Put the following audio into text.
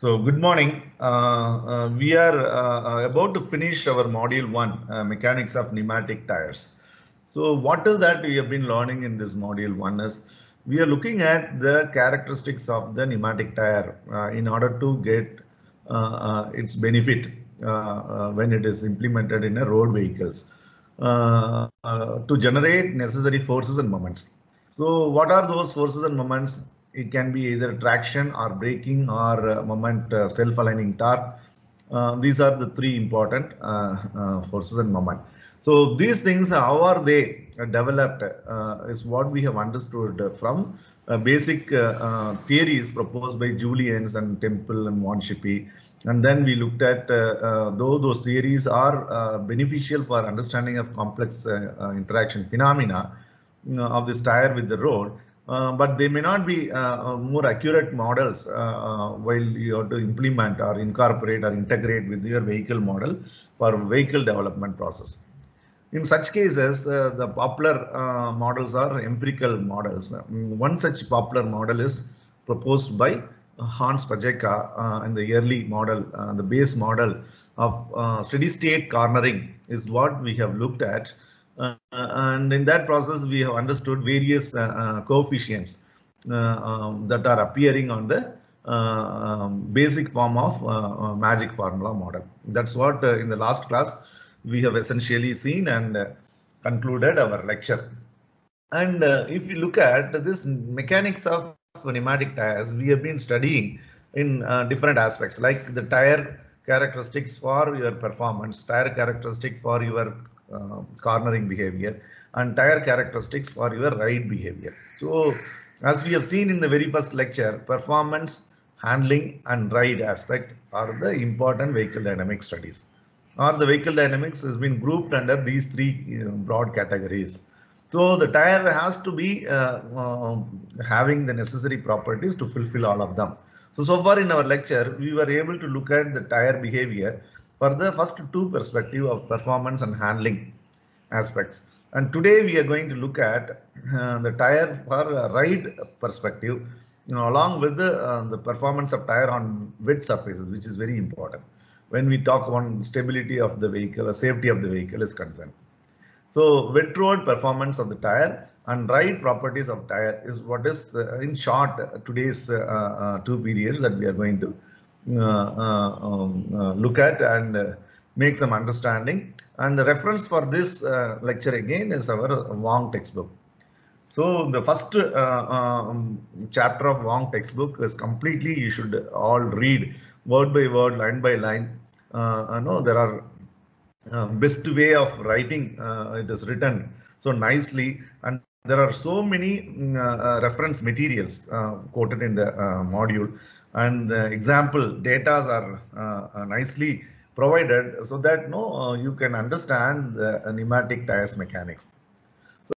So good morning. Uh, uh, we are uh, uh about to finish our module one, uh, mechanics of pneumatic tires. So what is that we have been learning in this module one is we are looking at the characteristics of the pneumatic tire uh, in order to get its benefit when it is implemented in a road vehicles to generate necessary forces and moments. So what are those forces and moments? It can be either traction or braking or uh, moment uh, self-aligning torque. Uh, these are the three important forces and moment. So these things, how are they developed is what we have understood from basic theories proposed by Julien's and Temple and von. And then we looked at, uh, though those theories are uh, beneficial for understanding of complex uh, interaction phenomena of this tire with the road, uh, but they may not be uh, more accurate models uh, while you have to implement or incorporate or integrate with your vehicle model for vehicle development process. In such cases, the popular models are empirical models. one such popular model is proposed by Hans Pacejka uh, in the early model, uh, the base model of uh, steady state cornering is what we have looked at. Uh, and in that process, we have understood various uh, uh, coefficients um, that are appearing on the um, basic form of magic formula model. That's what in the last class we have essentially seen and concluded our lecture. And if you look at this mechanics of pneumatic tires, we have been studying in different aspects like the tire characteristics for your performance, tire characteristic for your uh, cornering behavior and tire characteristics for your ride behavior. So as we have seen in the very first lecture, performance, handling and ride aspect are the important vehicle dynamic studies. Or the vehicle dynamics has been grouped under these three broad categories. So the tire has to be uh, uh, having the necessary properties to fulfill all of them. So, so far in our lecture, we were able to look at the tire behavior for the first two perspective of performance and handling aspects. And today we are going to look at uh, the tire for ride perspective, you know, along with the, uh, the performance of tire on wet surfaces, which is very important when we talk on stability of the vehicle or safety of the vehicle is concerned. So wet road performance of the tire and ride properties of tire is what is uh, in short today's uh, uh, two periods that we are going to um, uh, look at and make some understanding. And the reference for this lecture again is our Wong textbook. So the first um, chapter of Wong textbook is completely you should all read word by word, line by line. Uh, know there are uh, best way of writing uh, it is written so nicely and there are so many uh, reference materials quoted in the module. And the example data are uh, nicely provided so that no uh, you can understand the pneumatic tires mechanics